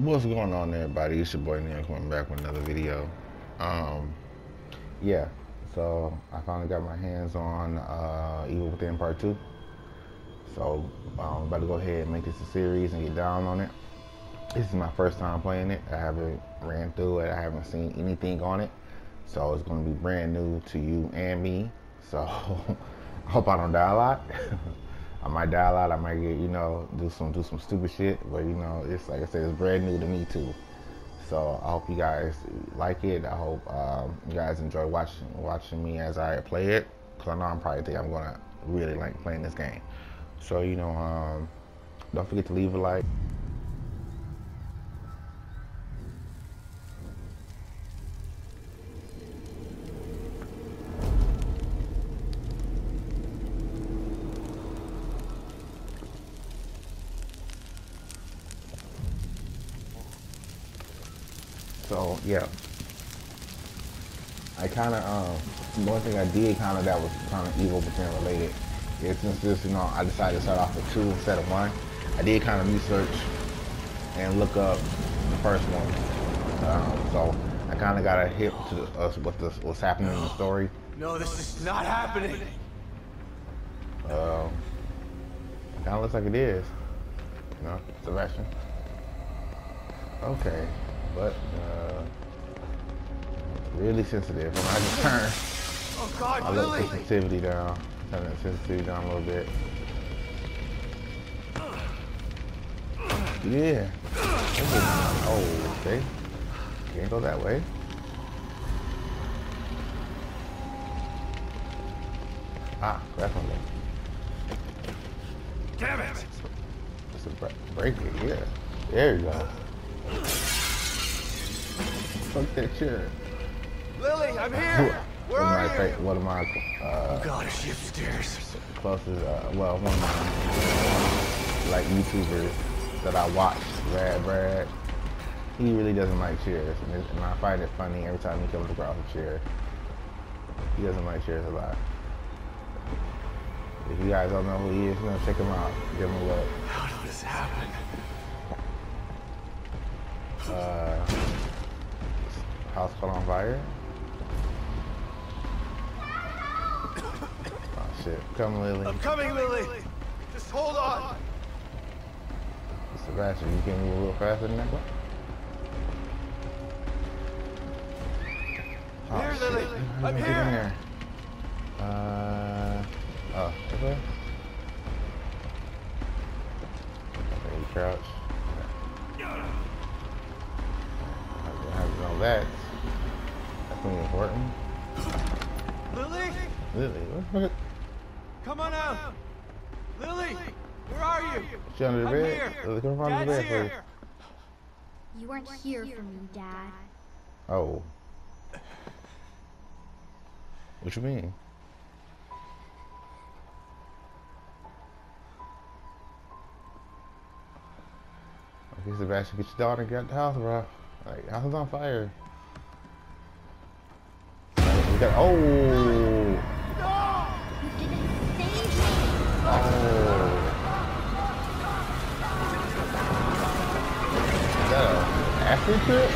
What's going on everybody? It's your boy Neil coming back with another video. Um, yeah, so I finally got my hands on uh, Evil Within Part 2. So I'm about to go ahead and make this a series and get down on it. This is my first time playing it. I haven't ran through it. I haven't seen anything on it. So it's going to be brand new to you and me. So I hope I don't die a lot. I might die a lot. I might get, you know, do some do some stupid shit. But you know, it's like I said, it's brand new to me too. So I hope you guys like it. I hope um, you guys enjoy watching watching me as I play it. Cause I know I'm probably think I'm gonna really like playing this game. So you know, um, don't forget to leave a like. So yeah, I kind of um, one thing I did kind of that was kind of evil within related is since this you know I decided to start off with two instead of one. I did kind of research and look up the first one. Um, so I kind of got a hip to us what this what's happening in the story. No, this is not happening. Uh, kind of looks like it is. You know, Sebastian. Okay but uh, really sensitive. When I just turn, oh God, I look sensitivity down, turn that sensitivity down a little bit. Yeah. Oh, okay. Can't go that way. Ah, definitely. Damn it! Just a break it, yeah. There you go. Fuck that chair. I'm here. Where are you? Take, one of my uh, God, is she upstairs? Closest, uh, well, one of my like YouTubers that I watch, Rad Brad. He really doesn't like chairs, and, and I find it funny every time he comes across a chair. He doesn't like chairs a lot. If you guys don't know who he is, you know, check him out. Give him a look. How did this happen? Uh, house caught on fire. Shit. Come Lily. I'm coming, Lily. Just hold on. Sebastian, you can move a little faster than that? Oh, here, shit. Lily. I'm here. Get in here. Uh, oh, okay. Okay, you crouch. I have to know that pretty important. Lily? Lily, what Come on out! Lily! Where are you? She under the bed? Here. Lily, come under the bed, here. please. You weren't here for me, Dad. Oh. What you mean? Okay, Sebastian, get your daughter and get out the house, bro. Like, house is on fire got. Oh. Trip?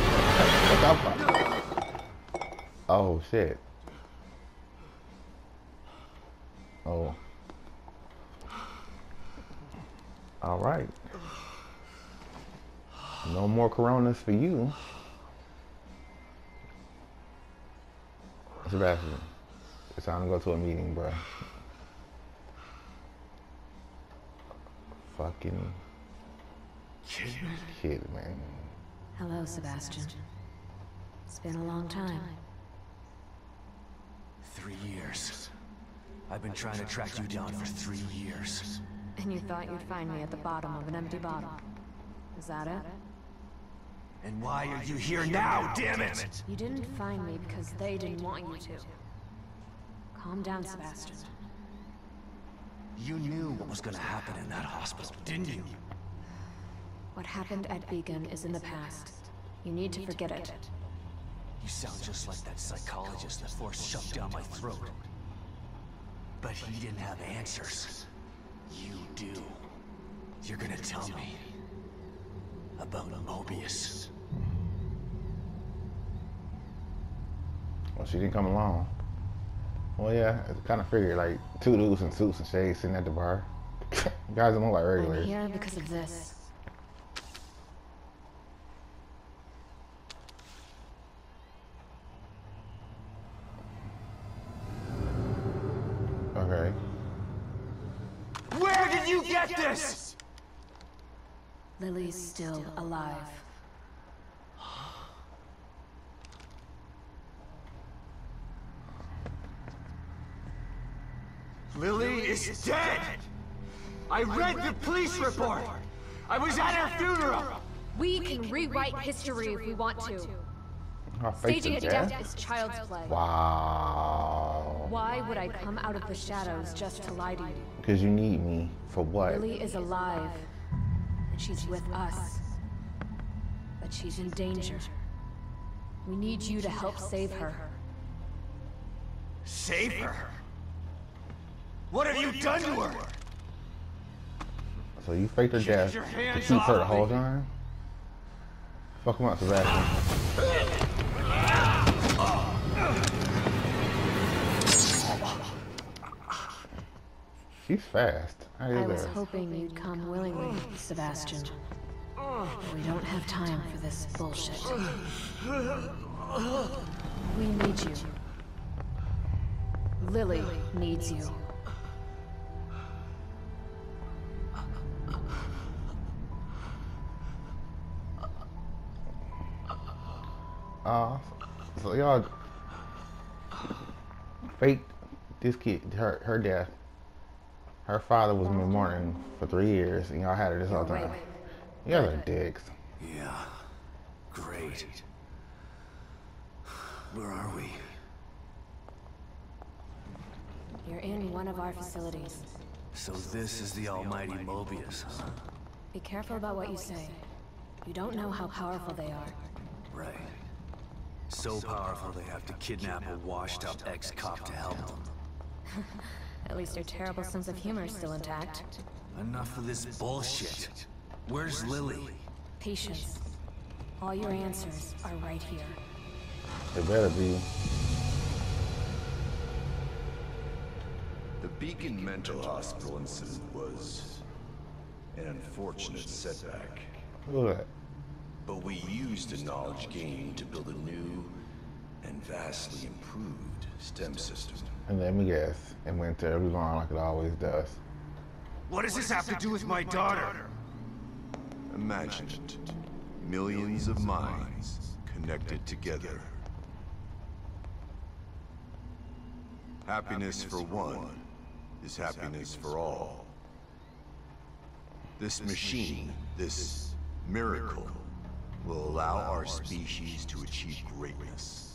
Oh shit. Oh. All right. No more coronas for you. Sebastian, it's time to go to a meeting, bro. Fucking kid, man. Hello, Sebastian. It's been a long time. Three years. I've been trying to track you down for three years. And you thought you'd find me at the bottom of an empty bottle. Is that it? And why are you here now, damn it? You didn't find me because they didn't want you to. Calm down, Sebastian. You knew what was gonna happen in that hospital, didn't you? What happened at Beacon is in the past. You need to forget it. You sound just like that psychologist that forced shoved down my throat. But he didn't have answers. You do. You're gonna tell me. about Mobius. Well, she didn't come along. Well, yeah, it's kind of figured like two dudes in suits and shades sitting at the bar. Guys don't look like I'm regulars. here because of this. Okay. Where did you get this? Lily's still alive. Lily is dead! I read the police report! I was at her funeral! We can rewrite history if we want to. Her face Staging a is death is child's play. Wow. Why would I come out of the shadows just to lie to you? Because you need me for what? Lily is alive, and she's with us. But she's in danger. We need you to help save her. Save her? What have you done to her? So you faked her death your to hands keep her the off whole me. time? Fuck him up, Sebastian. She's fast. I is was hoping you'd come willingly, Sebastian. But we don't have time for this bullshit. We need you. Lily needs you. Uh, so y'all faked this kid, her her death. Her father was in mourning for three years, and y'all had her this whole time. Y'all are dicks. Yeah. Great. Where are we? You're in one of our facilities. So this is the almighty Mobius, huh? Be careful about what you say. You don't know how powerful they are. Right. So powerful they have to kidnap a washed-up ex-cop to help them. At least your terrible sense of humor is still intact. Enough of this bullshit. Where's Lily? Patience. All your answers are right here. It better be. The Beacon Mental Hospital incident was an unfortunate setback, Look at that. but we used the knowledge gained to build a new and vastly improved STEM system. And let me guess, it went terribly wrong like it always does. What does this have to do with my daughter? Imagine it. Millions of minds connected together. Happiness for one is happiness for all. This machine, this miracle, will allow our species to achieve greatness.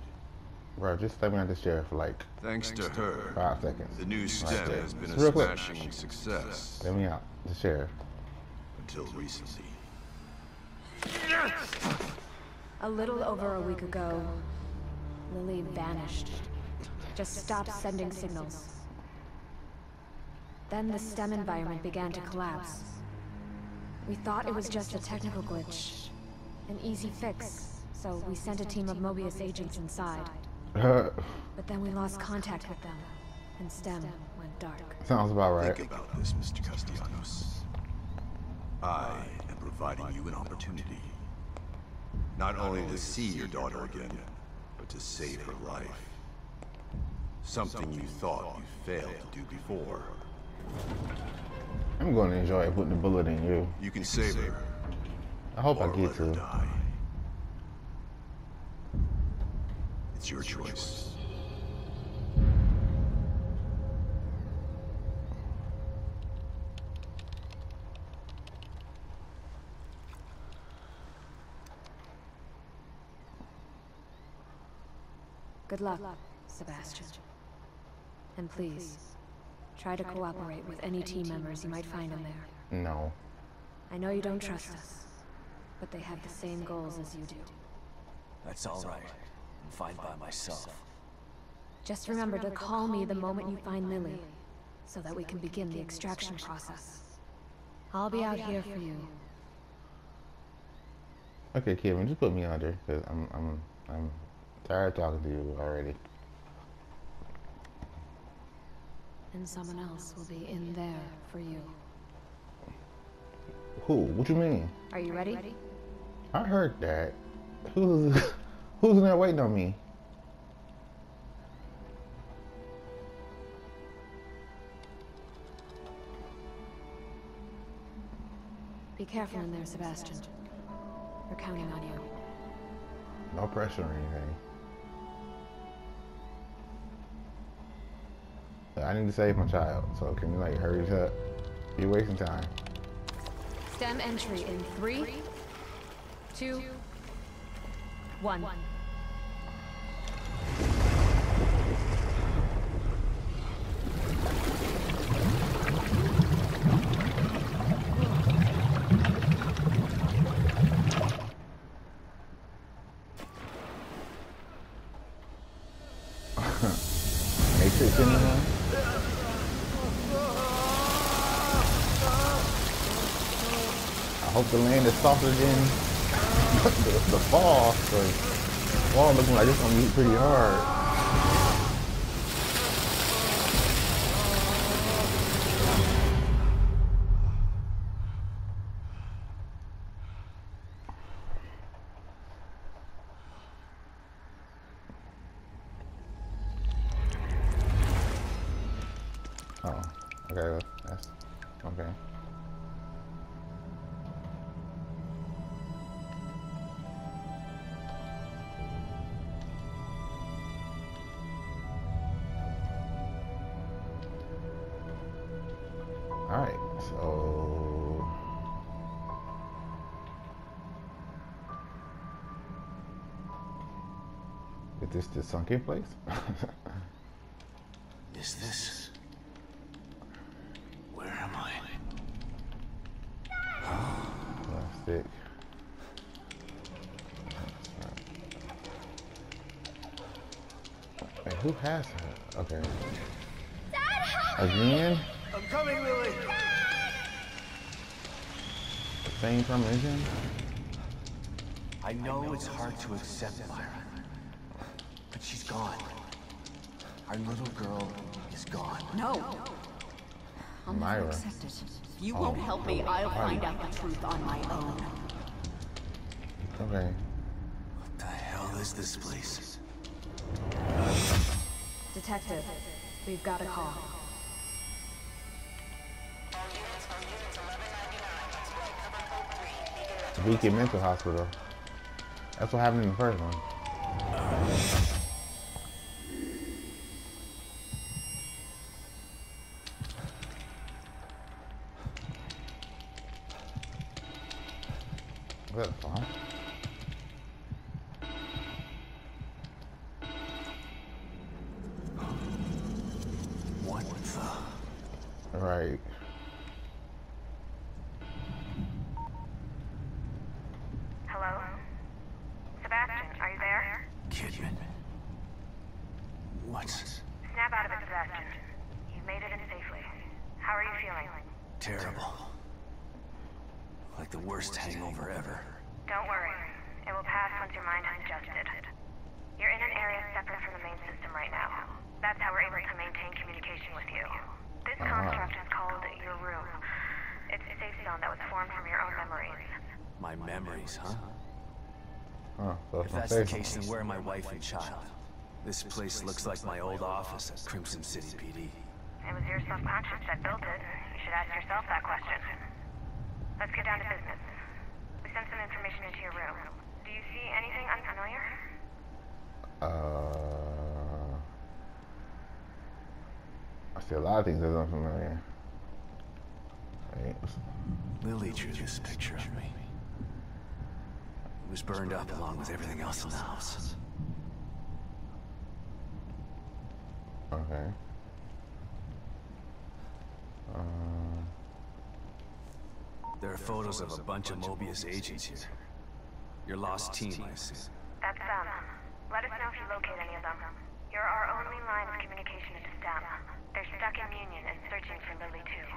Bro, just stay behind this chair for like Thanks to her, five seconds. the new Right has been a Real quick. smashing success Let me out. The chair. until recently. A little over a week ago, Lily vanished. Just stopped sending signals. Then the STEM environment began to collapse. We thought it was just a technical glitch, an easy fix, so we sent a team of Mobius agents inside. But then we lost contact with them, and STEM went dark. Sounds about right. Think about this, Mr. Castellanos. I am providing you an opportunity. Not only to see your daughter again, but to save her life. Something you thought you failed to do before. I'm going to enjoy putting the bullet in you. You can save her, I hope I get let to. die. It's your choice. Good luck, Sebastian. And please, try to cooperate with any team members you might find in there. No. I know you don't trust us, but they have the same goals as you do. That's all right. I'm fine by myself. Just remember to call me the moment you find Lily, so that we can begin the extraction process. I'll be out here for you. Okay, Kevin, just put me under, cause I'm I'm I'm tired of talking to you already. And someone else will be in there for you. Who? What you mean? Are you ready? I heard that. Who's who's in there waiting on me? Be careful in there, Sebastian. We're counting on you. No pressure or anything. I need to save my child, so can you like hurry up? You're wasting time. STEM entry in three, two, one. Matrix in there. I hope the land is softer than the, the fall. Cause fall looking like it's gonna be pretty hard. This the sunken place? Is this? Where am I? Plastic. Wait, who has her? Okay. Again? I'm coming, Lily! Same premonition? I know it's hard to accept, Myra. But she's gone. Our little girl is gone. No, I'll never Myra. accept it. If you won't oh. help me, I'll find out the truth on my own. Okay. What the hell is this place? Detective, we've got a call. Beacon Mental Hospital. That's what happened in the first one. Is that a phone? What the? Right. Hello? Sebastian, are you there? Kidman. What? Snap out of it, Sebastian. You've made it in safely. How are you feeling? Terrible. Like the worst hangover ever. Don't worry. It will pass once your mind has adjusted. You're in an area separate from the main system right now. That's how we're able to maintain communication with you. This construct is called your room. It's a safe zone that was formed from your own memories. My memories, huh? Huh, so If it's my that's case, then where are my wife and child? This place looks like my old office at Krimson City PD. It was your subconscious that built it. You should ask yourself that question. Let's get down to business. We sent some information into your room. Do you see anything unfamiliar? Uh, I see a lot of things that's unfamiliar. Wait, Lily drew this picture of me. It was burned up along with everything else in the house. Okay. Uh, There are photos of a bunch of Mobius agents here. Your lost team, I assume. That's them. Let us know if you locate any of them. You're our only line of communication into STEM. They're stuck in Union and searching for Lily too.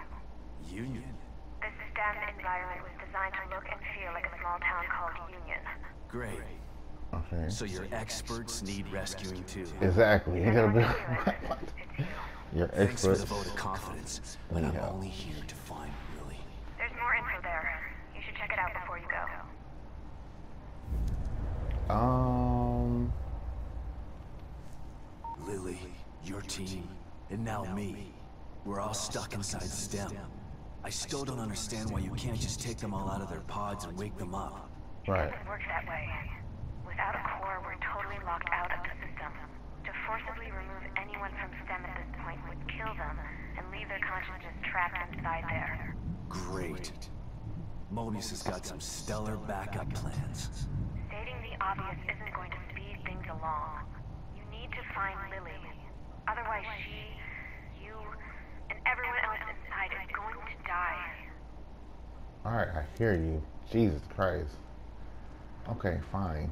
Union? This STEM environment was designed to look and feel like a small town called Union. Great. okay. So your experts need rescuing too. Exactly. You gotta be. Your Thanks for experts. the vote of confidence, but I'm only here to find Lily. There's more info there. You should check it out before you go. Um. Lily, your team, and now me. We're all stuck inside STEM. I still don't understand why you can't just take them all out of their pods and wake them up. Right. It works that way. Without a core, we're totally locked out of the system. To forcibly remove anyone from STEM at this point would kill them and leave their consciousness trapped inside there. Great. Mobius has got some stellar backup plans. Stating the obvious isn't going to speed things along. You need to find Lily. Otherwise she, you, and everyone else inside is going to die. All right, I hear you. Jesus Christ. Okay, fine.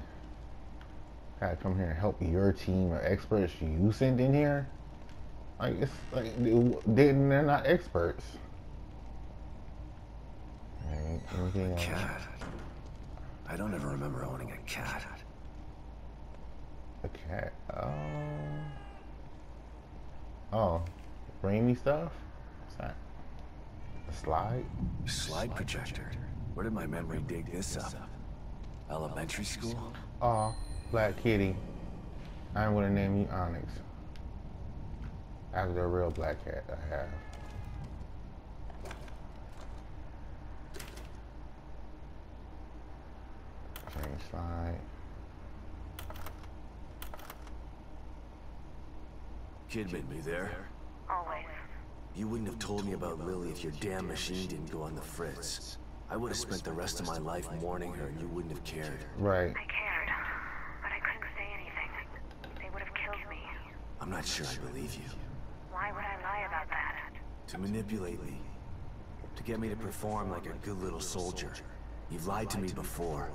Gotta come here and help your team of experts you send in here. Like it's like then they're not experts. Alright, anything else? Cat. I don't ever remember owning a cat. A cat. Uh, oh. Oh. Rainy stuff? What's that? A slide? Slide projector. Where did my memory dig this up? Elementary school? Oh, Black Kitty. I'm gonna name you Onyx. After the real black cat I have. Change slide. Kidman, you there? Always. You wouldn't have told me about Lily if your damn machine didn't go on the fritz. I would have spent the rest of my life mourning her and you wouldn't have cared. Right. I cared, but I couldn't say anything. They would have killed me. I'm not sure I believe you. Why would I lie about that? To manipulate me. To get me to perform like a good little soldier. You've lied to me before.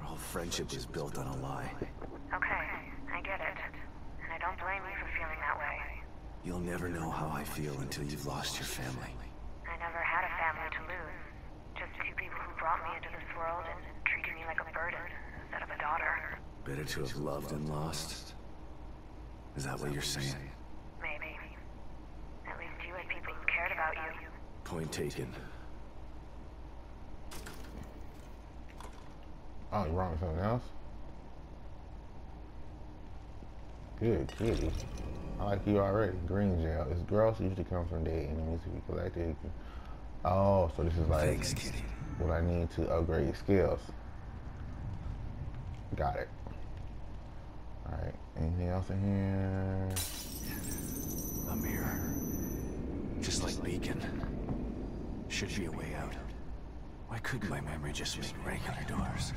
Our whole friendship was built on a lie. Okay, I get it. And I don't blame you for feeling that way. You'll never know how I feel until you've lost your family. I never had a family to lose. Just two people who brought me into this world and treated me like a burden instead of a daughter. Better to have loved and lost. Is that what you're saying? Maybe. At least you had people who cared about you. Point taken. Oh, you wrong with something else? Good kitty. I like you already. Green gel. It's gross. Usually comes from dead enemies if you collect it. Oh, so this is like Thanks, what I need to upgrade skills. Got it. Alright. Anything else in here? A mirror. Just like Beacon. Should be a way out. Why couldn't my memory just make regular doors?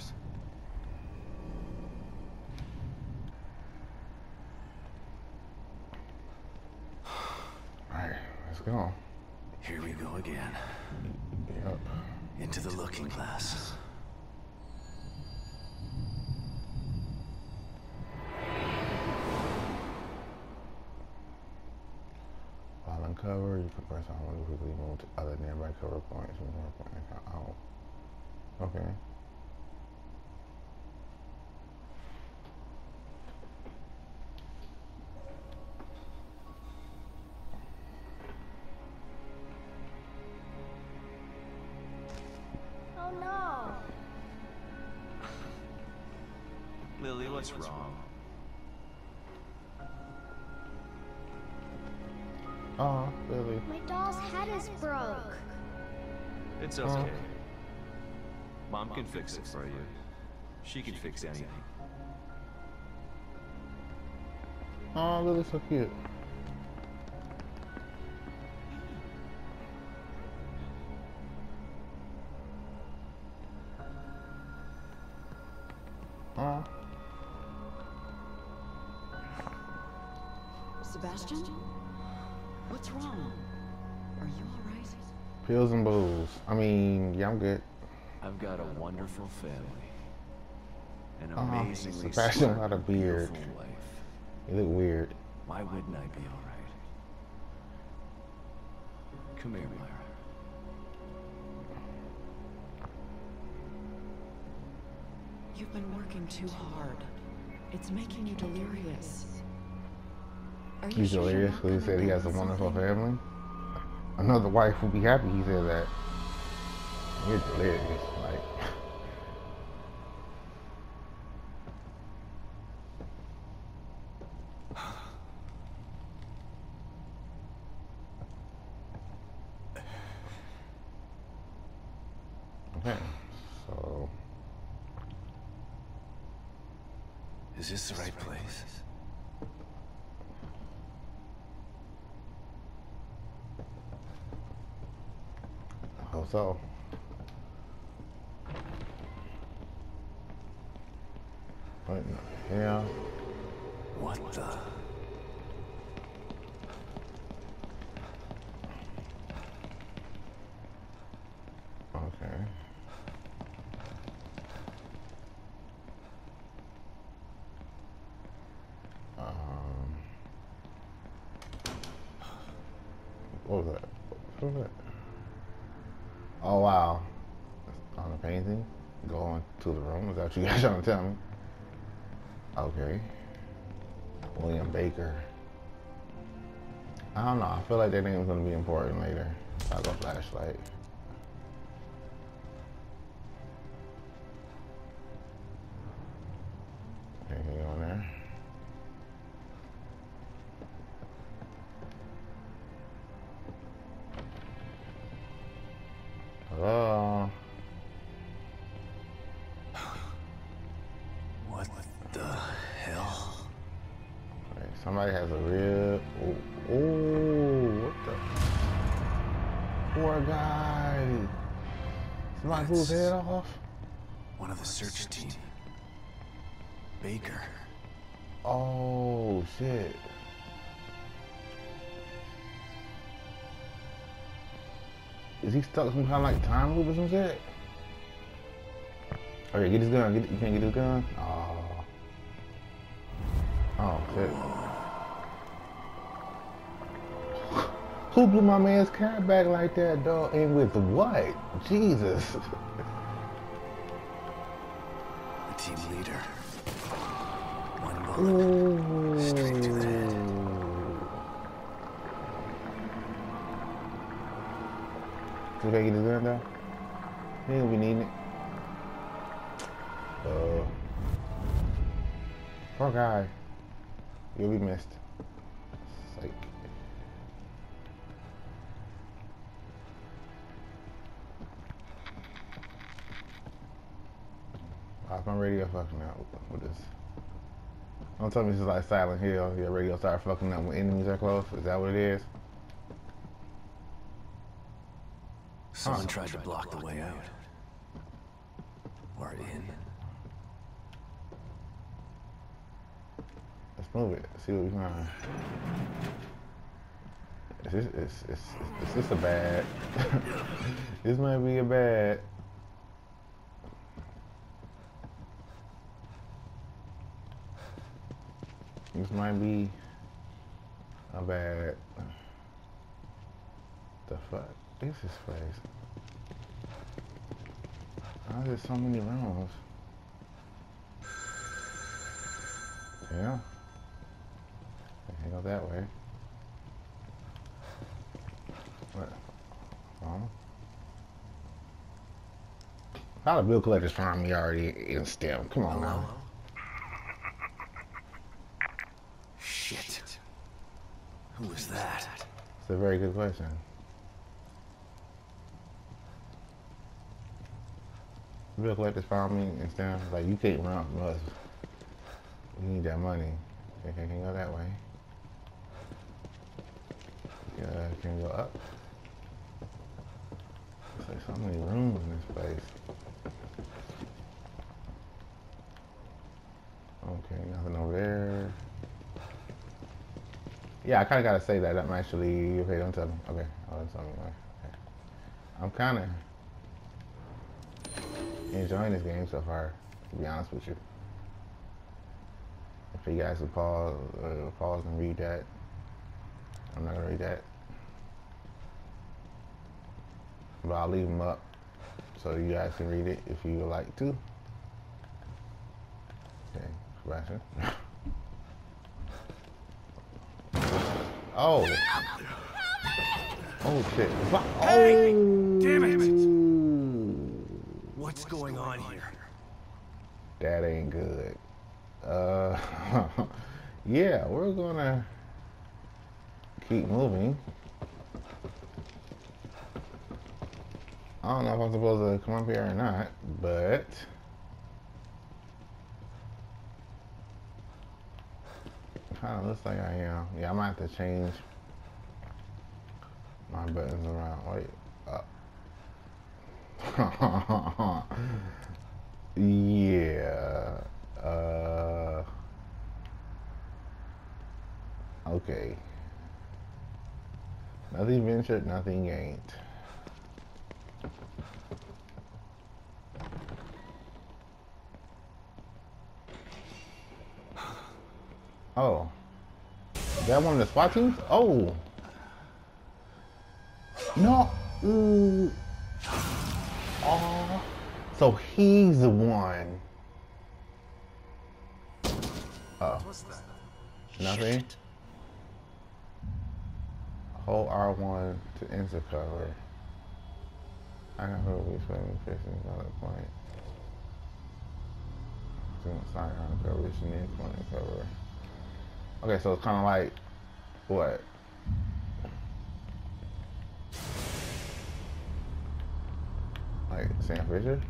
Alright, let's go. Here we go again. Yep. Into the looking glass. While uncovered, you can press on to quickly move to other nearby cover points. and More point oh. Okay. What's wrong? Uh-huh, oh, Lily. My doll's head is broke. It's okay. Uh-huh. Mom can fix it for you. She can fix anything. Oh, uh, Lily's so cute. Sebastian? What's wrong? Are you alright? Pills and booze. I mean, yeah, I'm good. I've got a wonderful family. An Oh, amazingly Sebastian smart, without a beard. beautiful. You look weird. Why wouldn't I be alright? Come here, Myra. You've been working too hard. It's making you delirious. He's sure because he said he has a wonderful family. Another wife would be happy he said that. You're delirious. Like, okay, so Is this the right place? I hope so. What in the hell? What the? Okay. Um. What was that? What was that? Oh wow! On the painting, going to the room. Is that what you guys trying to tell me? Okay. William Baker. I don't know. I feel like that name's gonna be important later. I'll go flashlight. His head off. One of the search team. Baker. Oh shit. Is he stuck some kind of like time loop or some shit? Okay, get his gun. Get, you can't get his gun. Oh. Who blew my man's cat back like that, dog? And with what? Jesus. The team leader. One bullet. Why's my radio fucking out with this? Don't tell me this is like Silent Hill. Your radio start fucking up when enemies are close. Is that what it is? Someone tried to block the way out. Or in. Let's move it. See what we find. Is this, is, is, is this a bad? this might be a bad. This might be a bad. The fuck? This is. How is there so many rooms? Yeah. Can't go that way. What? Oh. How the bill collectors find me already in STEM? Come on oh, now. Shit. Who was that? It's a very good question. Bill collectors found me in STEM. Like, you can't run from us. We need that money. Okay, can go that way? Yeah, can go up? There's like so many rooms in this place. Okay, nothing over there. Yeah, I kind of got to say that. I'm actually, okay, don't tell me. Okay, oh, don't tell me. Okay. I'm kind of enjoying this game so far, to be honest with you. If you guys would pause, uh, pause and read that, I'm not going to read that. But I'll leave them up so you guys can read it if you would like to. Okay, Sebastian. Oh. Oh shit. Oh. Damn it! What's going on here? That ain't good. Uh, yeah, we're gonna keep moving. I don't know if I'm supposed to come up here or not, but kind of looks like I am. Yeah, I might have to change my buttons around. Wait. up. yeah. Uh. Okay. Nothing ventured, nothing gained. Oh. That one of the SWAT teams? Oh. No. Ooh. Oh. So he's the one. Oh. Nothing? Hold R1 to enter cover. I can hold we swimming fishing another point. Doing Sign on cover, which needs point cover. Okay, so it's kind of like what? Like Sam Fisher?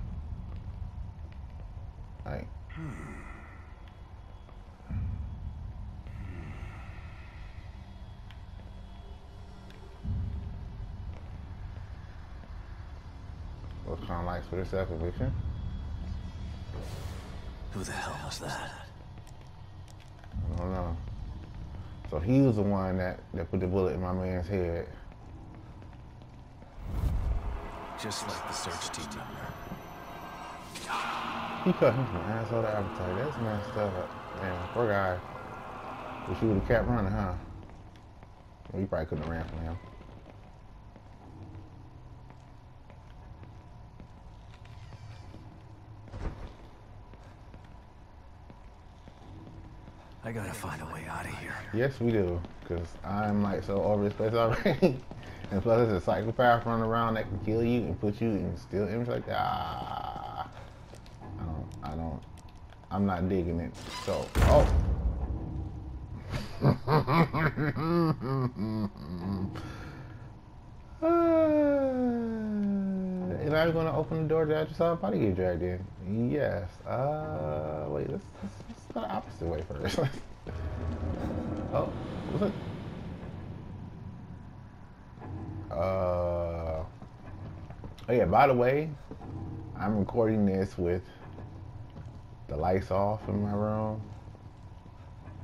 Like. What kind of like for this acquisition? Who the hell was that? I don't know. So he was the one that, that put the bullet in my man's head. Just like the search team member. He cut him from asshole to appetite. That's messed up. Damn, poor guy. Wish he would have kept running, huh? Well, you probably couldn't have ran from him. I gotta find a way out of here. Yes, we do. Because I'm like so over this place already. and plus, there's a psychopath running around that can kill you and put you in still image like that. Ah, I don't, I don't, I'm not digging it. So, oh. I going to open the door to just saw body get dragged in? Yes. Uh, wait, let's, let's, let's go the opposite way first. oh, what's it? Uh, oh yeah, by the way, I'm recording this with the lights off in my room.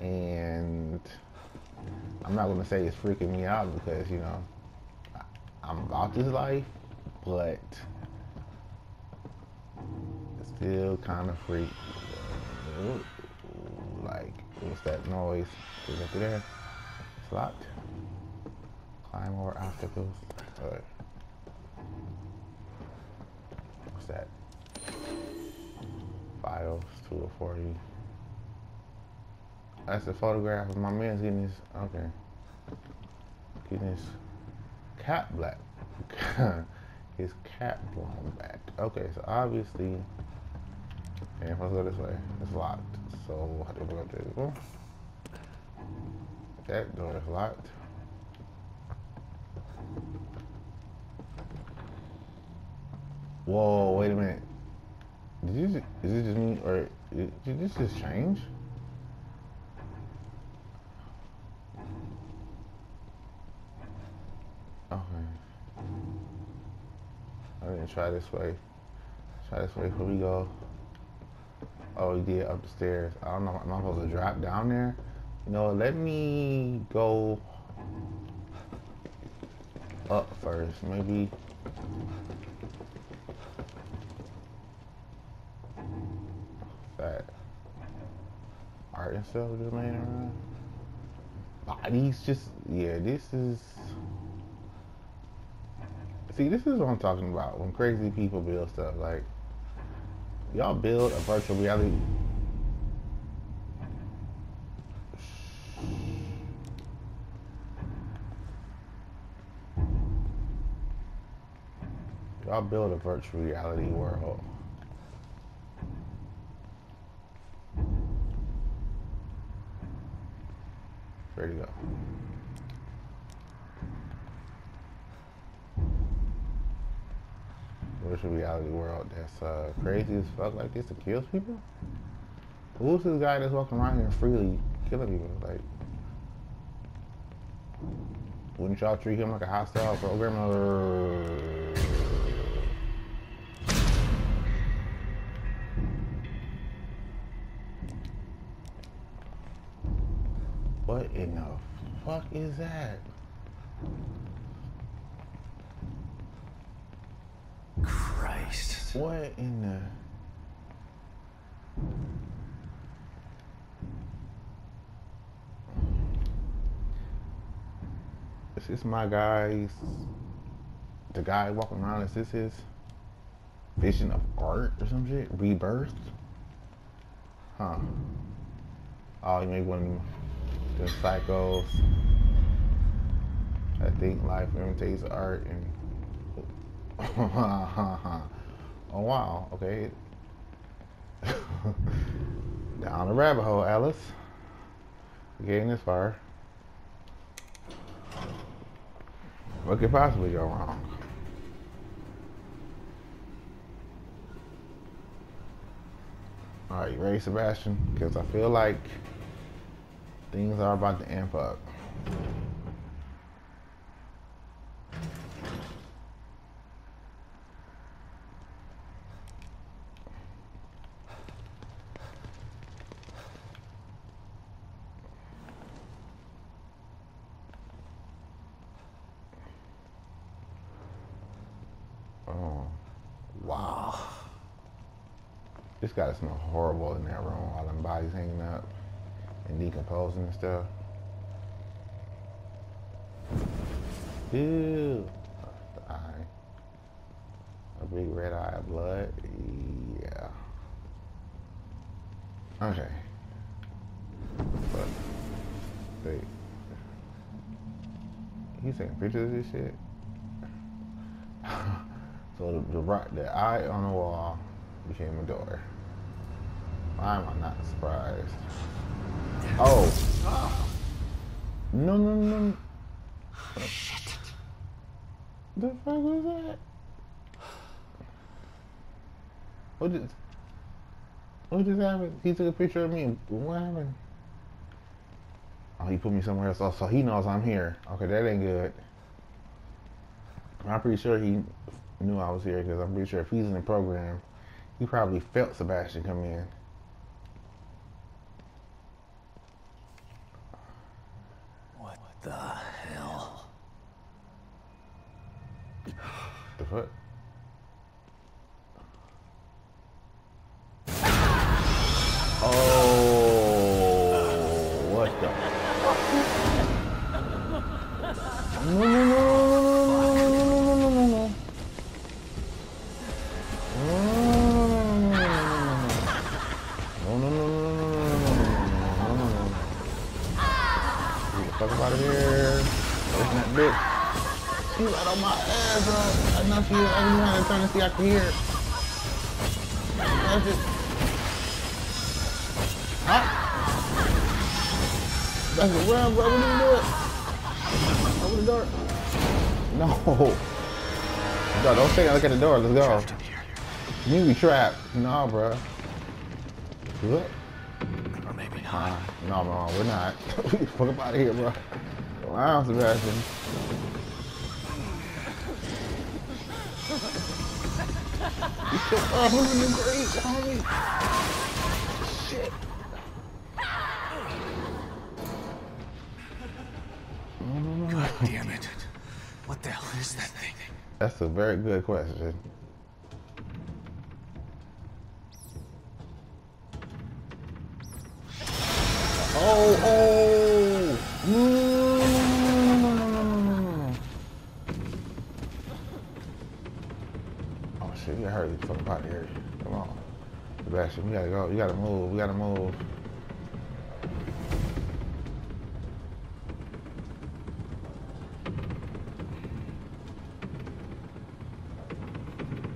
And I'm not gonna say it's freaking me out because, you know, I'm about this life, but still kind of freak. Like, what's that noise? Is it there? It's locked. Climb over obstacles. Alright. What's that? Files, 2 of 40. That's a photograph of my man's getting his, okay. Getting his cap black. his cap blown back. Okay, so obviously, and let's go this way. It's locked. So how do we go up there? That door is locked. Whoa, wait a minute. Did you, is it just me, or did this just change? Okay. I'm gonna try this way. Try this way before we go. Oh, did up the stairs. I don't know. I'm I supposed to drop down there? You know, let me go up first. Maybe. That art and stuff just laying around. Bodies just, yeah, this is. See, this is what I'm talking about when crazy people build stuff. Like, y'all build a virtual reality Y'all build a virtual reality world. Ready to go. Virtual reality world that's uh, crazy as fuck like this that kills people? Who's this guy that's walking around here freely killing people? Like, wouldn't y'all treat him like a hostile programmer? What in the fuck is that? Christ. What in the... Is this my guy's... The guy walking around, is this his vision of art or some shit? Rebirth? Huh. Oh, he made one of the psychos. I think life imitates art and oh wow, okay. Down the rabbit hole, Alice. Getting this far. What could possibly go wrong? Alright, you ready, Sebastian? Because I feel like things are about to amp up. Oh, wow. This gotta smell horrible in that room, all them bodies hanging up and decomposing and stuff. Ew. The eye. A big red eye of blood. Yeah. Okay. But, wait. He's taking pictures of this shit? so the, the, the eye on the wall became a door. Why am I not surprised? Oh. No, no, no. Shit. The fuck was that? What just, what just happened? He took a picture of me. What happened? Oh, he put me somewhere else. Oh, so he knows I'm here. Okay, that ain't good. I'm pretty sure he knew I was here because I'm pretty sure if he's in the program, he probably felt Sebastian come in. What the hell? The fuck? See I could hear. her. That's it. Huh? That's the run, bro. We need to do it. Open the door. No. No, don't stay and look at the door. Let's go. You be trapped. No, bro. What? Or maybe not. Uh, no, no, we're not. Fuck up out of here, bro. Wow, Sebastian. Shit. God damn it. What the hell is that thing? That's a very good question. Sebastian, we gotta go. We gotta move. We gotta move.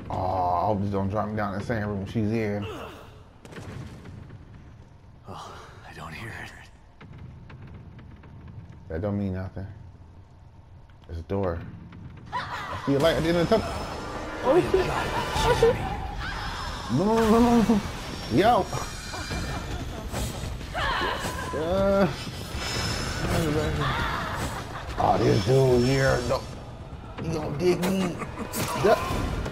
Oh, I hope this don't drop me down in the same room she's in. Oh, I don't hear it. That don't mean nothing. There's a door. I see a light at the end of the tunnel. Oh shit! Oh shit! No, no, no, no, no. Yo! Uh, oh, this dude here, no. He gonna dig me. Duh.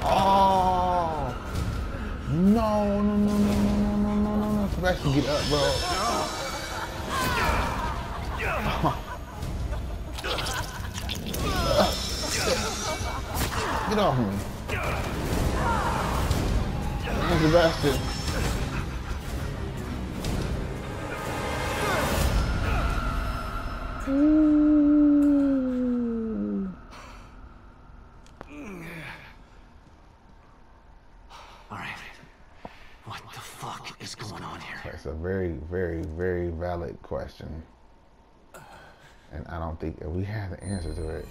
Oh! No, no, no, no, no, no, no, no, no, no. Sebastian, get up, bro. Get off me. Sebastian. Here? That's a very, very, very valid question. And I don't think we have the answer to it.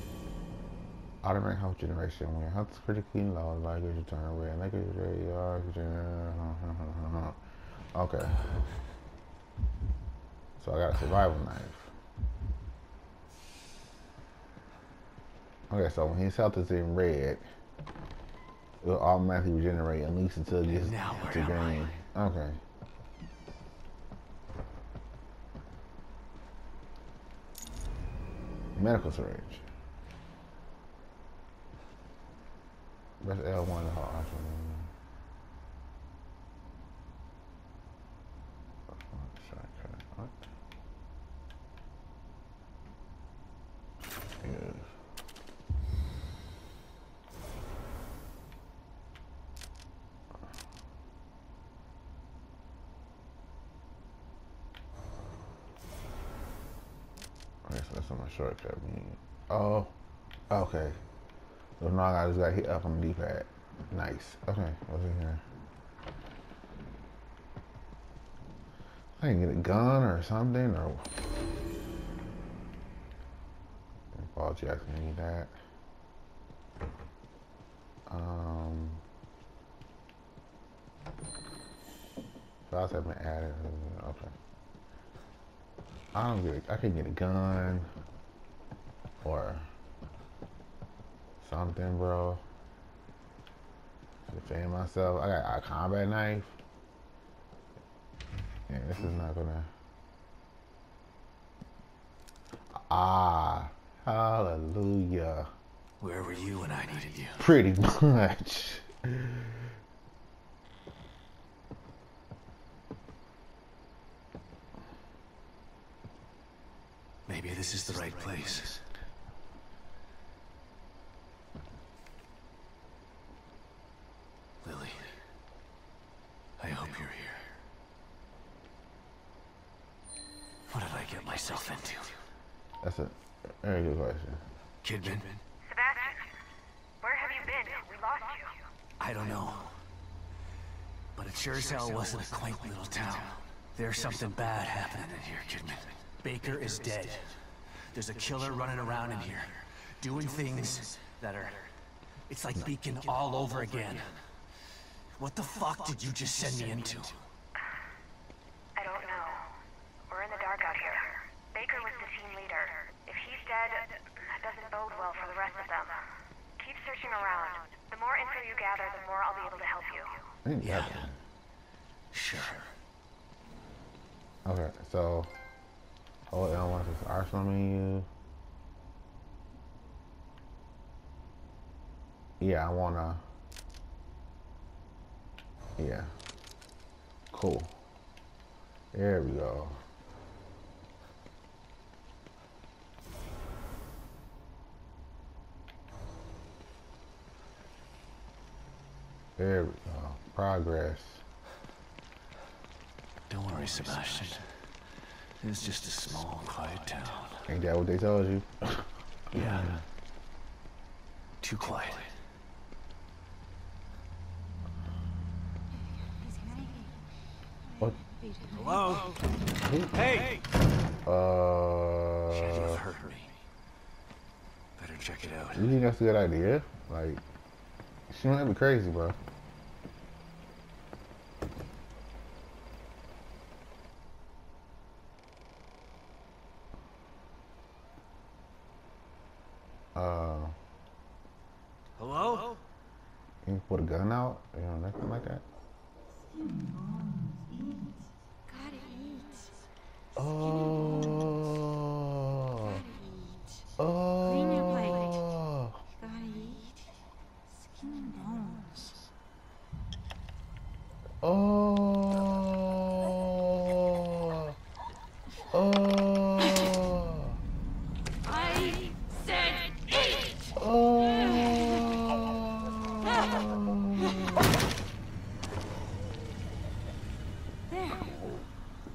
Automatic health generation. When your health is critically low, likelihood to turn red. Likelihood to oxygen. Okay. So I got a survival knife. Okay, so when his health is in red, it'll automatically regenerate at least until it gets to green. Okay. Medical syringe. That's L1 the heart. Uh, I just gotta hit up on the D-pad. Nice. Okay, what's in here? I can get a gun or something, or Paul Jackson need that. Um, files have been added. Okay. I don't get. A, I can get a gun or something, bro. Defend myself. I got a combat knife. Yeah, this is not gonna. Ah, hallelujah. Where were you when I needed you? Pretty much. Maybe this is the right place. Lily, I hope you're here. What did I get myself into? That's a very good question. Kidman? Sebastian, where have you been? We lost you. I don't know. But it sure as hell wasn't a quaint little town. There's something bad happening in here, Kidman. Baker is dead. There's a killer running around in here, doing things that are... It's like Beacon all over again. What the fuck did you just send me into? Yeah. Sure. Okay, so oh, I want this arsenal menu. Yeah, I wanna. Yeah. Cool. There we go. There we go. Progress. Don't worry, Sebastian. It's just a small, quiet town. Ain't that what they told you? Yeah. Too quiet. What? Hello? Hey! Uh, You've hurt me. Better check it out. you think that's a good idea? Like, she might be crazy, bro. Uh, Hello? Put a gun out, you know, nothing like that. Gotta eat. Oh, oh, Clean your plate. Gotta eat. Skin and bones. oh, oh, I said eat! oh. There.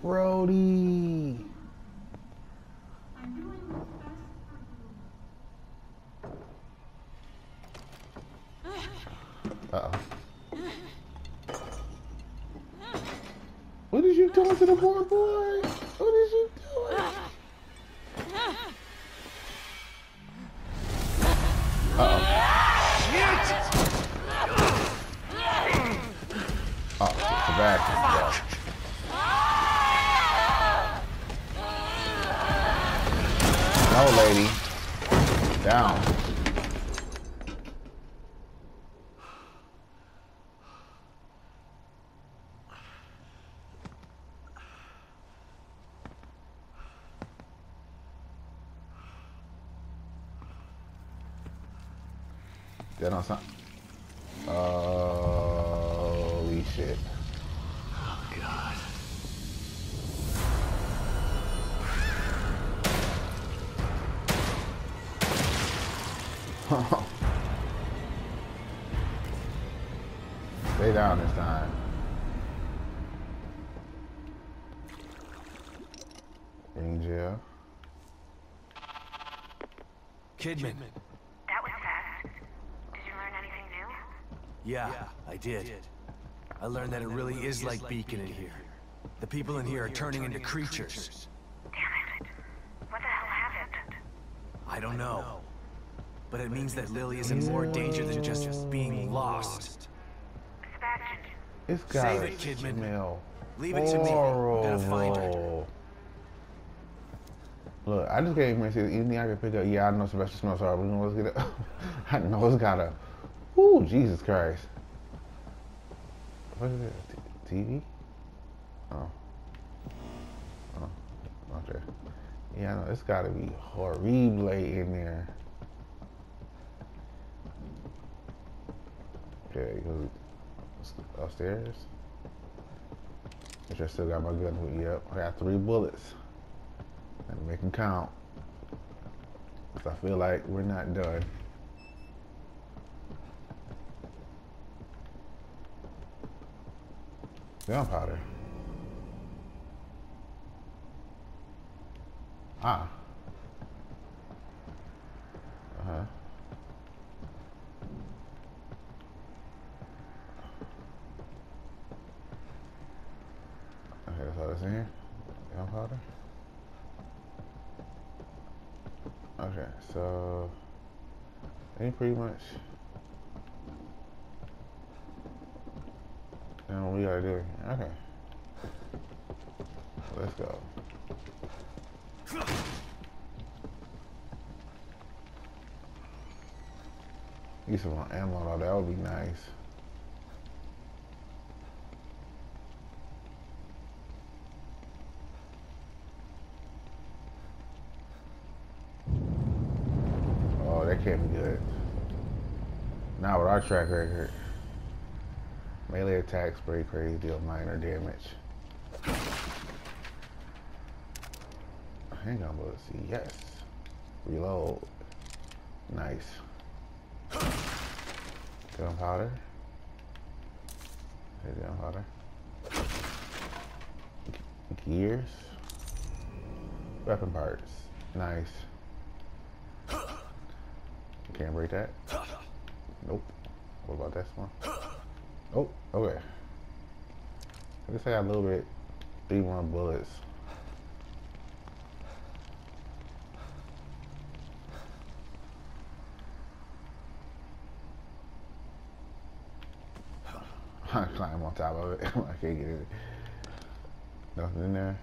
Brody. Uh oh. What did you doing to the boy? What did you doing? Oh, Sebastian. No, lady. Down. Kidman. That was fast. Did you learn anything new? Yeah, I did. I learned that it really is like Beacon in here. The people in here are turning into creatures. Damn it. What the hell happened? I don't know. But it means that Lily is in more danger than just being lost. Sebastian, It's gotta it, Kidman. smell Leave it to me. I'm gonna find her. Look, I just gave Mercy anything I could pick up. Yeah, I know Sebastian smells horrible. You know what's gonna? I know it's gotta. Ooh, Jesus Christ. What is it? TV? Oh. oh. Oh. Okay. Yeah, I know it's gotta be horrible in there. Okay, goes upstairs. Which I still got my gun. Yep, I got three bullets. Gotta make them count. 'Cause I feel like we're not done. Gunpowder. Ah. Uh huh. Okay, that's all that's in here. Gunpowder. Okay, so ain't pretty much. Now we gotta do. Okay. Let's go. Get some ammo though, that would be nice. Oh, that can't be good. Not with our track record. Melee attacks, spray crazy, deal minor damage. Handgun bullets, yes. Reload. Nice. Gunpowder. Gunpowder. Gears. Weapon parts. Nice. Can't break that. Nope. What about this one? Oh, okay. I guess I got a little bit, three more bullets. I climb on top of it. I can't get it. Nothing in there?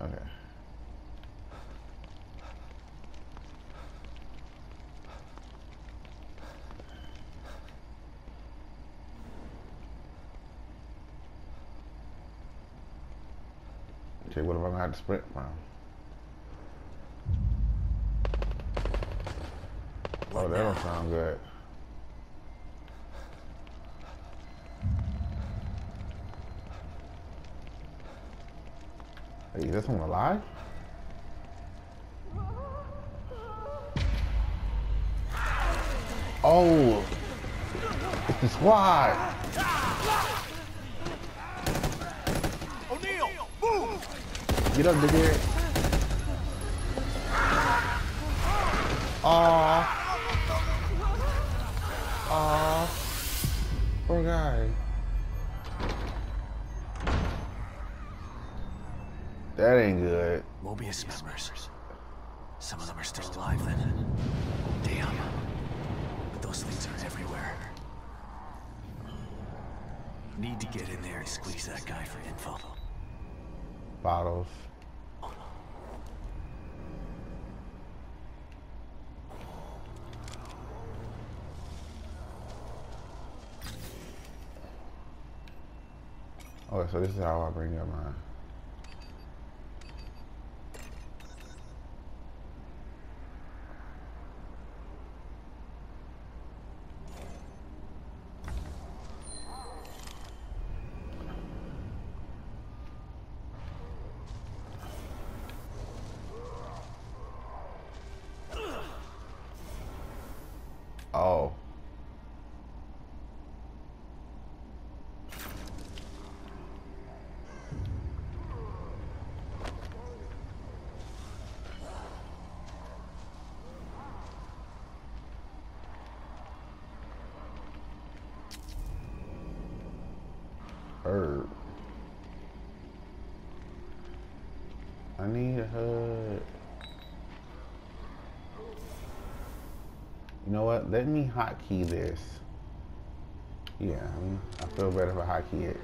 Okay. Okay, what am I have to sprint from? Oh, that don't sound good. Hey, is this one alive? Oh, it's the squad. O'Neal, move! Get up, dickhead. Aw. Aw. Poor guy. That ain't good. Mobius members. Some of them are still alive then. Damn. But those things are everywhere. Need to get in there and squeeze that guy for info. Bottles. Okay, so this is how I bring up my Oh. Herb. I need a HUD. Let me hotkey this. Yeah, I, I feel better if I hotkey it.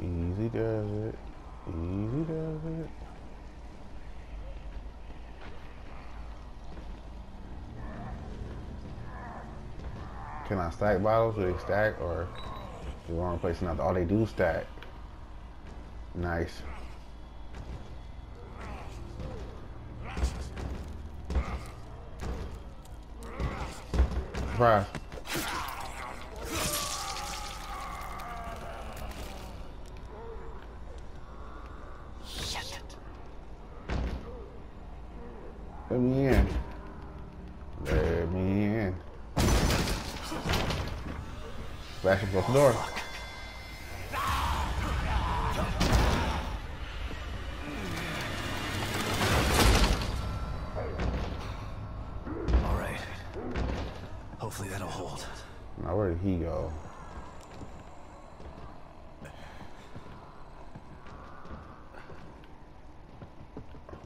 Easy does it. Easy does it. Can I stack bottles? Do they stack or the wrong place? Not all they do stack. Nice. Surprise. Let me in. Let me in. Flash and close the. All right. Hopefully that'll hold. Now where did he go?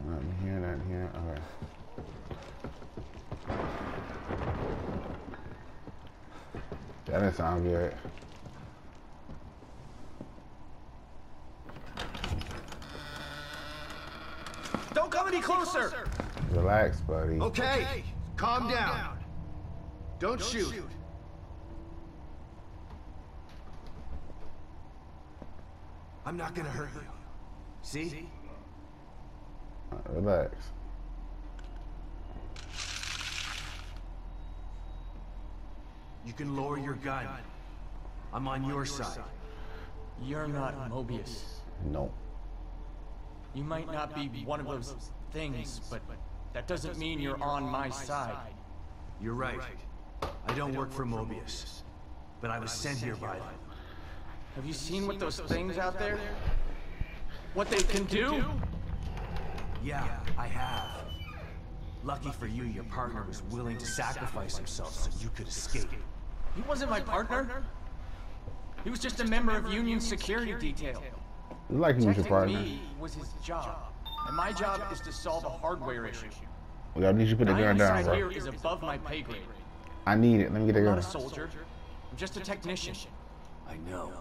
Nothing here, nothing here. Okay. That didn't sound good. Don't come any closer! Relax, buddy. Okay, calm down. Don't shoot. I'm not gonna hurt you. See? Relax. You can lower your gun. I'm on your side. You're not Mobius. No. You might not be one of those things, but that doesn't mean you're on my side. You're right. I don't work for Mobius. But I was sent here by them. Have you seen what those things out there? What they can do? Yeah, I have. Lucky for you, your partner was willing to sacrifice himself so you could escape. He wasn't my partner. He was just a member of Union security detail. You like he was your Protecting partner. me was his job. And my job is to solve a hardware issue. Well, I need you to put the gun down, side bro. here is above my pay grade. I need it. Let me get the gun. I'm not a soldier. I'm just a technician. I know.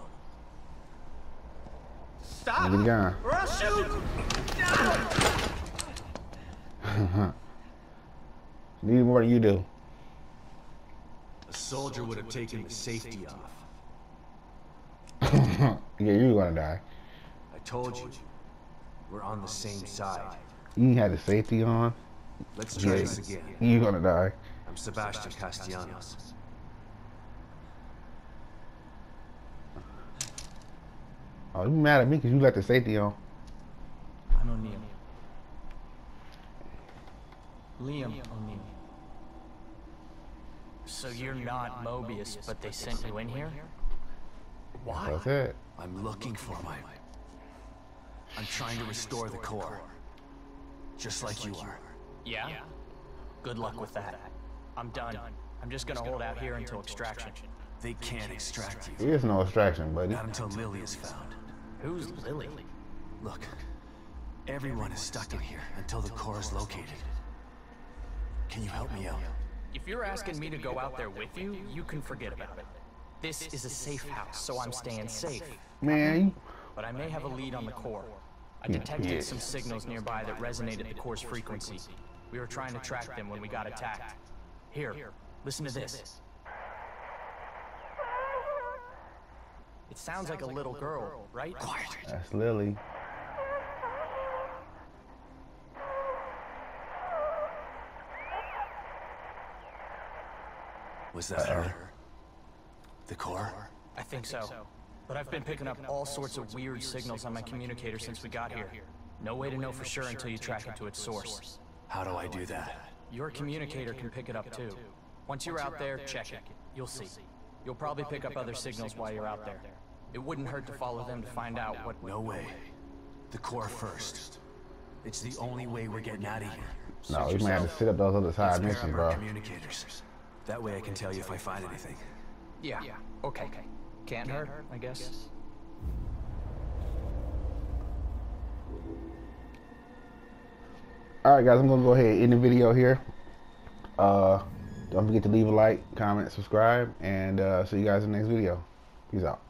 Stop! Let me get the gun. Or I'll shoot! Need more than you do. A soldier would have taken the safety off. yeah, you're gonna die. I told you. We're on the same side. You had the safety on. Let's try Yeah. this again. You're gonna die. I'm Sebastian Castellanos. Oh, you mad at me because you left the safety on. I'm O'Neal. Liam O'Neal. So you're not Mobius, but they sent you in here? Why? That's it. I'm looking for my... I'm trying to restore the core. Just like you are. Yeah? Good luck with that. I'm done. I'm just gonna hold out here until extraction. They can't extract you. There is no extraction, buddy. Not until Lily is found. Who's Lily? Look, everyone is stuck in here until the core is located. Can you help me out? If you're asking me to go out there with you, you can forget about it. This is a safe house, so I'm staying safe. Man, But I may have a lead on the core. I detected yeah. some signals nearby that resonated the core's frequency. We were trying to track them when we got attacked. Here, listen to this. It sounds like a little girl, right? Quiet. that's Lily. Was that her? The core? I think so. But I've been picking up all sorts of weird signals on my communicator since we got here. No way to know for sure until you track it to its source. How do I do that? Your communicator can pick it up too. Once you're out there, check it. You'll see. You'll probably pick up other signals while you're out there. It wouldn't hurt to follow them to find out what... No way. The core first. It's the only way we're getting out of here. No, we might have to sit up those other Let's side missions, bro. communicators. That way I can tell you if I find anything. Yeah, okay. Can't hurt, I guess. All right, guys, I'm gonna go ahead and end the video here. Uh, don't forget to leave a like, comment, subscribe, and uh, see you guys in the next video. Peace out.